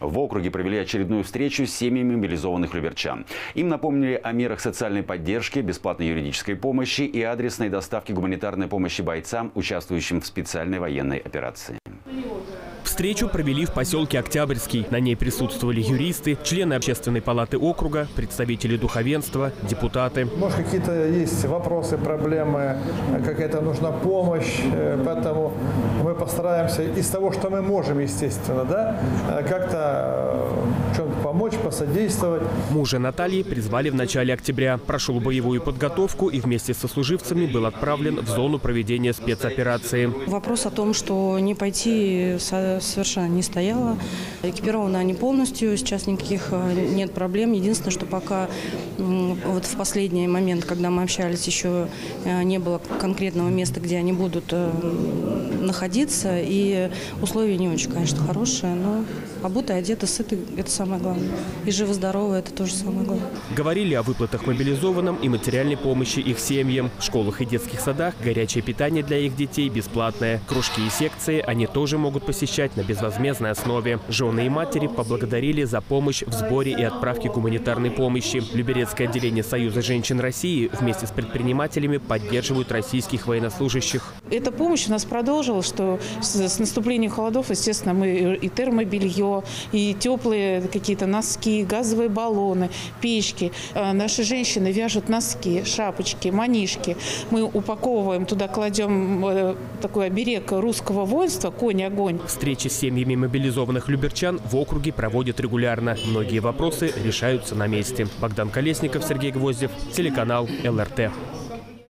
В округе провели очередную встречу с семьями мобилизованных люберчан. Им напомнили о мерах социальной поддержки, бесплатной юридической помощи и адресной доставки гуманитарной помощи бойцам, участвующим в специальной военной операции. Встречу провели в поселке Октябрьский. На ней присутствовали юристы, члены общественной палаты округа, представители духовенства, депутаты. Может, какие-то есть вопросы, проблемы, какая-то нужна помощь, э, поэтому мы постараемся из того, что мы можем, естественно, да, э, как-то э, чем помочь, посодействовать. Мужа Натальи призвали в начале октября. Прошел боевую подготовку и вместе со служивцами был отправлен в зону проведения спецоперации. Вопрос о том, что не пойти совершенно не стояло. Экипированы они полностью, сейчас никаких э, нет проблем. Единственное, что пока вот в последний момент, когда мы общались, еще э, не было конкретного места, где они будут э, находиться. И условия не очень, конечно, хорошие, но обуты, одеты, сыты – это самое главное. И живы-здоровы – это тоже самое главное. Говорили о выплатах мобилизованным и материальной помощи их семьям. В школах и детских садах горячее питание для их детей бесплатное. Кружки и секции они тоже могут посещать на безвозмездной основе. Жены и матери поблагодарили за помощь в сборе и отправке гуманитарной помощи. Люберецкое отделение Союза женщин России вместе с предпринимателями поддерживают российских военнослужащих. Эта помощь у нас продолжилась, что с наступлением холодов, естественно, мы и термобелье, и теплые какие-то носки, газовые баллоны, печки. А наши женщины вяжут носки, шапочки, манишки. Мы упаковываем, туда кладем э, такой оберег русского воинства «Конь-огонь». Встречи с семьями мобилизованных люберчан в округе проводят регулярно. Многие вопросы решаются на месте. Богдан Колесников, Сергей Гвоздев, телеканал ЛРТ.